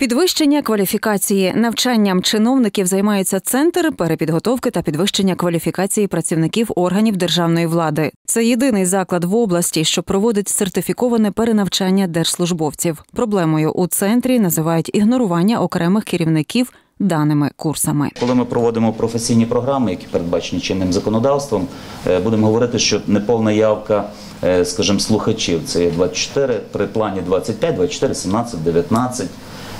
Підвищення кваліфікації навчанням чиновників займається центр перепідготовки та підвищення кваліфікації працівників органів державної влади. Це єдиний заклад в області, що проводить сертифіковане перенавчання держслужбовців. Проблемою у центрі називають ігнорування окремих керівників даними курсами. Коли ми проводимо професійні програми, які передбачені чинним законодавством, е, будемо говорити, що неповна явка, е, скажімо, слухачів це є 24, при плані 25, 24, 17, 19.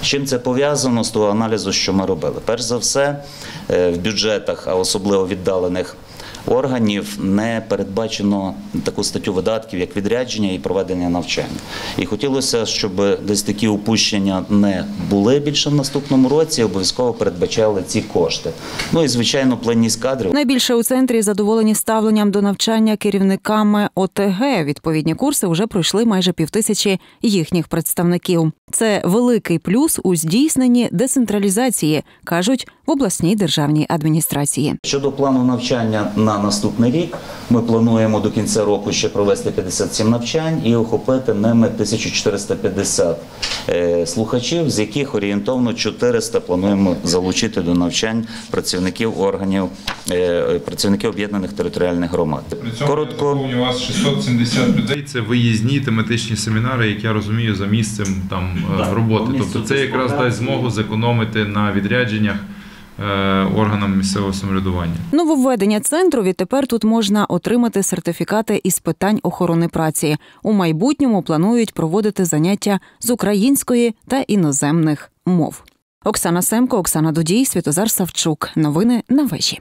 З чим це пов'язано з того аналізу, що ми робили? Перш за все, е, в бюджетах, а особливо віддалених органів, не передбачено таку статтю видатків, як відрядження і проведення навчання. І хотілося, щоб десь такі упущення не були більше в наступному році, обов'язково передбачали ці кошти. Ну і звичайно, плинність кадрів. Найбільше у центрі задоволені ставленням до навчання керівниками ОТГ. Відповідні курси вже пройшли майже півтисячі їхніх представників. Це великий плюс у здійсненні децентралізації, кажуть в обласній державній адміністрації. Щодо плану навчання на наступний рік, ми плануємо до кінця року ще провести 57 навчань і охопити ними 1450 е, слухачів, з яких орієнтовно 400 плануємо залучити до навчань працівників органів е, працівників об'єднаних територіальних громад. При цьому Коротко. у вас 670 людей. Це виїзні тематичні семінари, як я розумію, за місцем там е, роботи. Тобто це якраз дасть змогу зекономити на відрядженнях органам місцевого самоврядування. Нововведення центру відтепер тут можна отримати сертифікати із питань охорони праці. У майбутньому планують проводити заняття з української та іноземних мов. Оксана Семко, Оксана Дудій, Святозар Савчук. Новини на вежі.